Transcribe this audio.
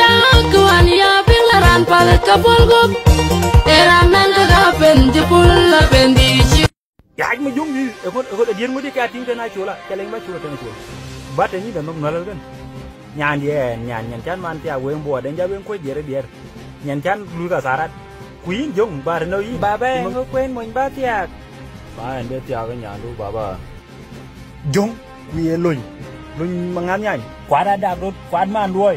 da kuan ya ping la pal ka pol go era ka pen ti pul la pen di chi yaaj ma jom ni e ko ko dien mo di ka tin na chula keleng ba chula tan chula ba ni da nom nyan ye nyan nyan chan man tia wen bo den ja wen ko diere dier nyan chan lu ka sarat kuin jong bar no yi ba ba ngo quên mình ba tiak ba en be tia ga nyan lu ba ba jong kuye luny luny mangan nyany kwad adak rot kwad man luoy